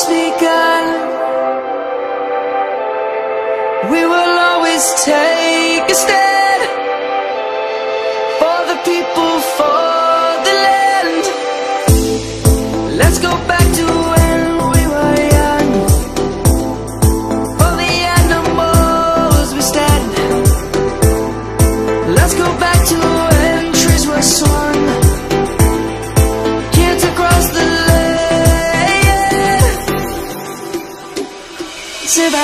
Speak.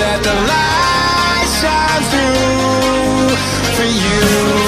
Let the light shine through for you,